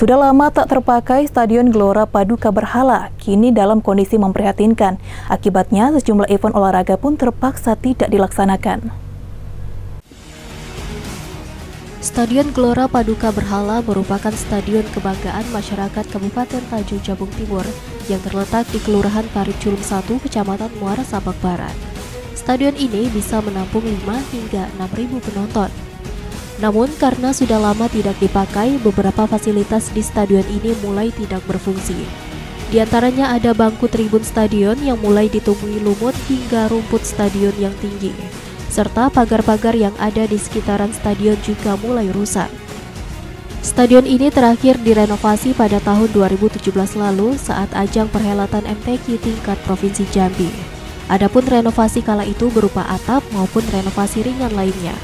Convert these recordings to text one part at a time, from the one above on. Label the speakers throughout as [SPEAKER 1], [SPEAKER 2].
[SPEAKER 1] Sudah lama tak terpakai Stadion Gelora Paduka Berhala, kini dalam kondisi memprihatinkan. Akibatnya, sejumlah event olahraga pun terpaksa tidak dilaksanakan.
[SPEAKER 2] Stadion Gelora Paduka Berhala merupakan stadion kebanggaan masyarakat Kabupaten Tanjung Jabung Timur yang terletak di Kelurahan Paripculum 1, Kecamatan Muara Sabak Barat. Stadion ini bisa menampung 5 hingga 6.000 penonton. Namun karena sudah lama tidak dipakai, beberapa fasilitas di stadion ini mulai tidak berfungsi. Di antaranya ada bangku tribun stadion yang mulai ditumbuhi lumut hingga rumput stadion yang tinggi, serta pagar-pagar yang ada di sekitaran stadion juga mulai rusak. Stadion ini terakhir direnovasi pada tahun 2017 lalu saat ajang perhelatan MTQ tingkat Provinsi Jambi. Adapun renovasi kala itu berupa atap maupun renovasi ringan lainnya.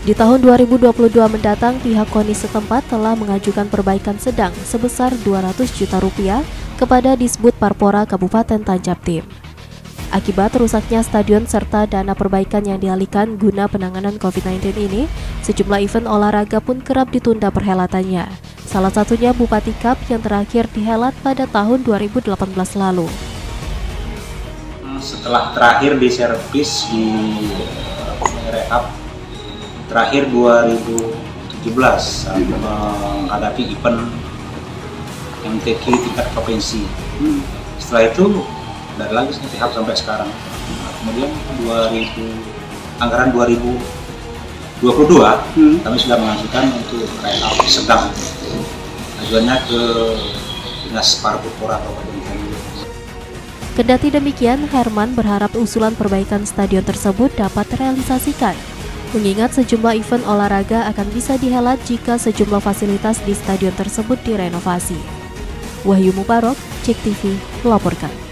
[SPEAKER 2] Di tahun 2022 mendatang, pihak KONI setempat telah mengajukan perbaikan sedang sebesar 200 juta rupiah kepada Disbud Parpora Kabupaten Tanjab Tim. Akibat rusaknya stadion serta dana perbaikan yang dialihkan guna penanganan COVID-19 ini, sejumlah event olahraga pun kerap ditunda perhelatannya. Salah satunya Bupati Cup yang terakhir dihelat pada tahun 2018 lalu.
[SPEAKER 3] Setelah terakhir di servis di rehab terakhir 2017 saat menghadapi event MTQ tingkat provinsi. Hmm. Setelah itu dari lagi tahap sampai sekarang. Nah, kemudian 2000 anggaran 2022 hmm. kami sudah mengajukan untuk rehab sedang. Ajuannya ke Dinas Parpora Kabupaten
[SPEAKER 2] Kendati demikian, Herman berharap usulan perbaikan stadion tersebut dapat terrealisasikan mengingat sejumlah event olahraga akan bisa dihelat jika sejumlah fasilitas di stadion tersebut direnovasi. Wahyu Mubarok, Cek TV, melaporkan.